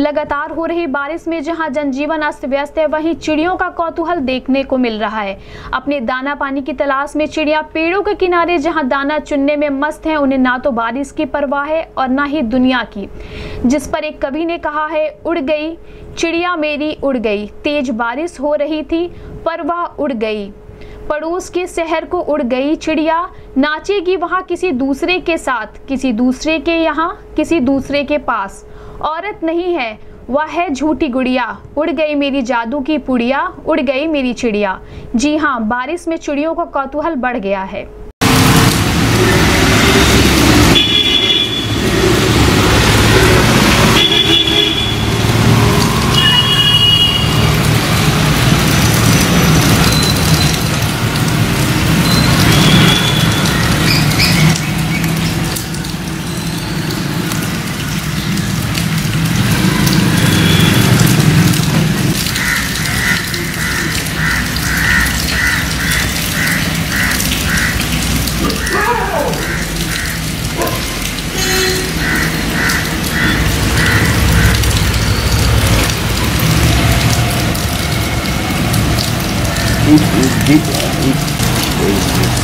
लगातार हो रही बारिश में जहाँ जनजीवन अस्त व्यस्त है, वहीं चिड़ियों का कौतूहल देखने को मिल रहा है। अपने दाना पानी की तलाश में चिड़िया पेड़ों के किनारे जहाँ दाना चुनने में मस्त हैं, उन्हें ना तो बारिश की परवाह है और ना ही दुनिया की। जिस पर एक कवि ने कहा है, उड़ गई, चिड़िया मेरी उड़ गई। तेज बारिश हो रही थी पर वह उड़ गई। पड़ोस के शहर को उड़ गई चिड़िया। नाचेगी वहाँ किसी दूसरे के साथ, किसी दूसरे के यहाँ, किसी दूसरे के पास। औरत नहीं है। वह है झूठी गुड़िया। उड़ गई मेरी जादू की पुड़िया, उड़ गई मेरी चिड़िया। जी हाँ बारिश में चिड़ियों का कौतूहल बढ़ गया है। Eat, eat, eat, eat, eat, eat.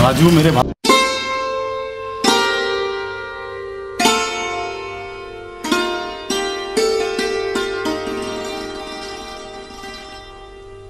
Raju मेरे भाई